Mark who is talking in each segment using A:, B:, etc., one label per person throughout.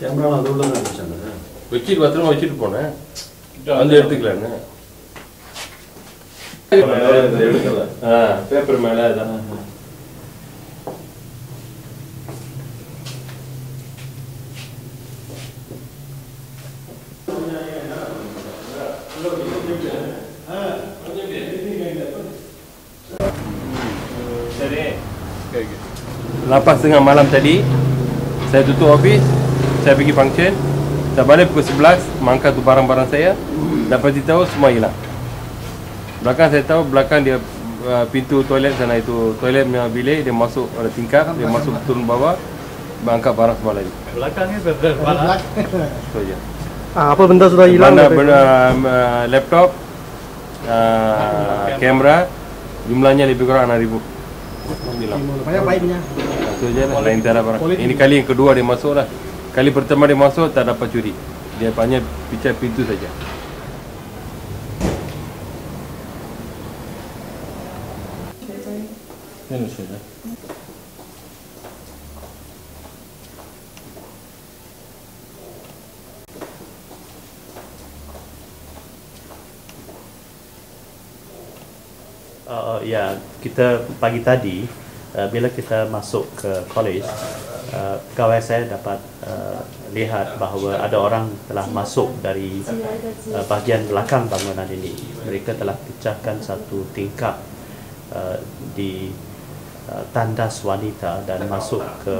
A: கேமராவில் அது உள்ள தான் வச்சாங்க
B: வச்சுட்டு பத்திரமா வச்சுட்டு போனேன் வந்து எடுத்துக்கலான்னு
A: எடுக்கல
B: ஆ பேப்பர் மேலே அதான் Seri. Lapan setengah malam tadi Saya tutup office saya pergi function Saya balik pukul 11 Mangkak tu barang-barang saya Dapat tahu semua hilang Belakang saya tahu Belakang dia uh, Pintu toilet sana itu Toilet punya bilik Dia masuk ada tingkap Dia masuk turun bawah Mangkak barang semua lagi
C: Belakangnya berdepan.
B: Itu aja
D: Ah, apa benda sudah hilang?
B: Mana
D: katanya?
B: benda, uh, laptop uh, Kamera Jumlahnya lebih kurang 6,000 Hilang
D: Banyak baiknya.
B: Itu je lah, lain tak ada barang. Ini kali yang kedua dia masuk lah. Kali pertama dia masuk tak dapat curi. Dia hanya picit pintu saja.
A: Ini sudah.
C: Uh, ya, kita pagi tadi uh, bila kita masuk ke college, uh, kawan saya dapat uh, lihat bahawa ada orang telah masuk dari uh, bahagian belakang bangunan ini. Mereka telah pecahkan satu tingkap uh, di uh, tandas wanita dan masuk ke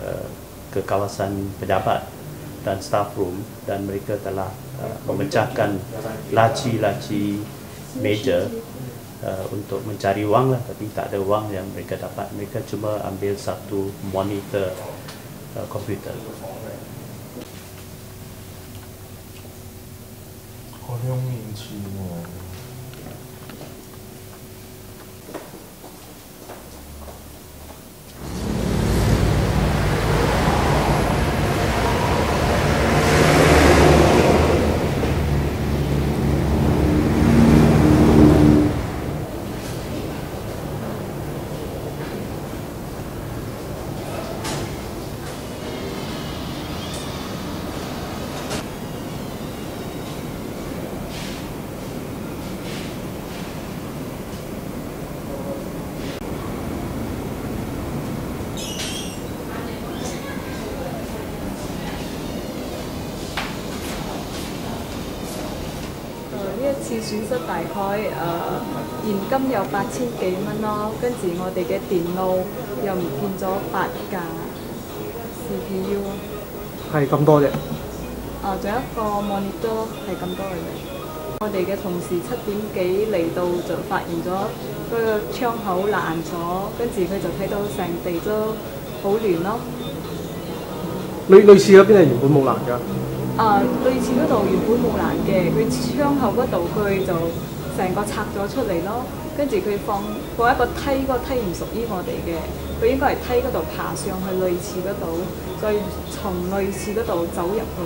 C: uh, ke kawasan pejabat dan staff room dan mereka telah uh, memecahkan laci-laci meja uh, untuk mencari wang lah tapi tak ada wang yang mereka dapat. Mereka cuma ambil satu monitor uh, komputer.
E: 誒呢一次損失大概誒、呃、現金有八千幾蚊咯，跟住我哋嘅電腦又唔見咗八架 CPU 咯，
D: 係咁多啫。
E: 啊仲有一個 monitor 係咁多嘅啫。我哋嘅同事七點幾嚟到就發現咗嗰個窗口爛咗，跟住佢就睇到成地都好亂咯。
D: 類類似嗰邊係原本冇欄㗎。
E: 啊，類似嗰度原本冇欄嘅，佢窗口嗰度佢就成個拆咗出嚟咯。跟住佢放放一個梯，嗰、個梯唔屬於我哋嘅，佢應該係梯嗰度爬上去類似嗰度，再從類似嗰度走入去。